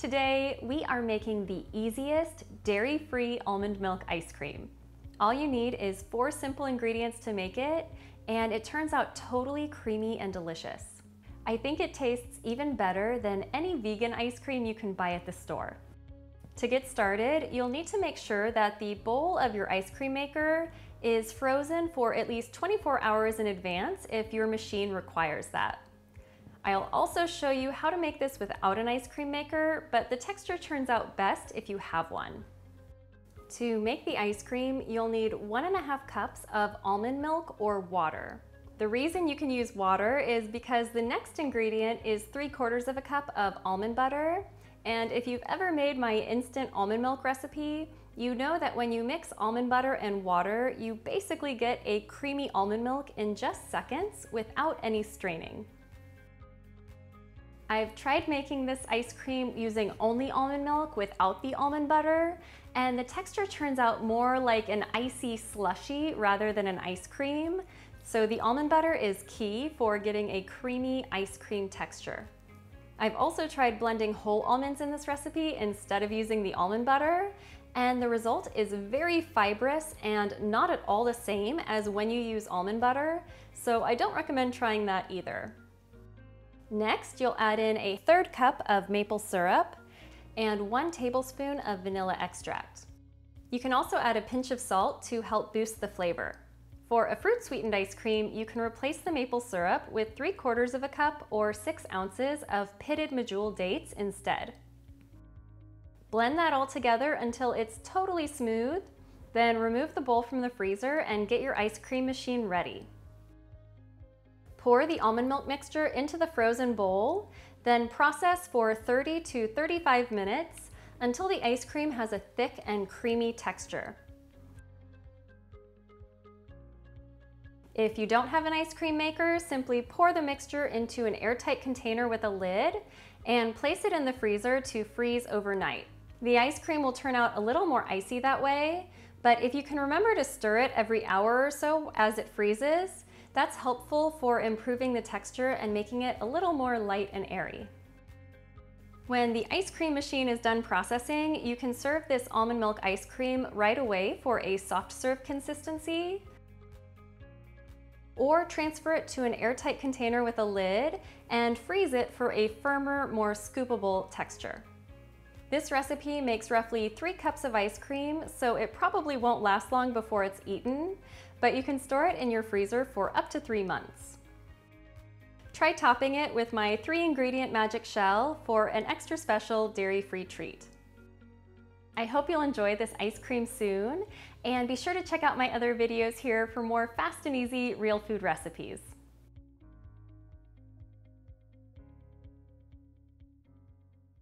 Today, we are making the easiest dairy-free almond milk ice cream. All you need is four simple ingredients to make it, and it turns out totally creamy and delicious. I think it tastes even better than any vegan ice cream you can buy at the store. To get started, you'll need to make sure that the bowl of your ice cream maker is frozen for at least 24 hours in advance if your machine requires that. I'll also show you how to make this without an ice cream maker, but the texture turns out best if you have one. To make the ice cream, you'll need one and a half cups of almond milk or water. The reason you can use water is because the next ingredient is three quarters of a cup of almond butter. And if you've ever made my instant almond milk recipe, you know that when you mix almond butter and water, you basically get a creamy almond milk in just seconds without any straining. I've tried making this ice cream using only almond milk without the almond butter, and the texture turns out more like an icy slushy rather than an ice cream. So the almond butter is key for getting a creamy ice cream texture. I've also tried blending whole almonds in this recipe instead of using the almond butter, and the result is very fibrous and not at all the same as when you use almond butter, so I don't recommend trying that either. Next, you'll add in a third cup of maple syrup and one tablespoon of vanilla extract. You can also add a pinch of salt to help boost the flavor. For a fruit sweetened ice cream, you can replace the maple syrup with 3 quarters of a cup or 6 ounces of pitted medjool dates instead. Blend that all together until it's totally smooth, then remove the bowl from the freezer and get your ice cream machine ready. Pour the almond milk mixture into the frozen bowl, then process for 30 to 35 minutes until the ice cream has a thick and creamy texture. If you don't have an ice cream maker, simply pour the mixture into an airtight container with a lid and place it in the freezer to freeze overnight. The ice cream will turn out a little more icy that way, but if you can remember to stir it every hour or so as it freezes, that's helpful for improving the texture and making it a little more light and airy. When the ice cream machine is done processing, you can serve this almond milk ice cream right away for a soft serve consistency, or transfer it to an airtight container with a lid and freeze it for a firmer, more scoopable texture. This recipe makes roughly three cups of ice cream, so it probably won't last long before it's eaten, but you can store it in your freezer for up to three months. Try topping it with my three ingredient magic shell for an extra special dairy-free treat. I hope you'll enjoy this ice cream soon, and be sure to check out my other videos here for more fast and easy real food recipes.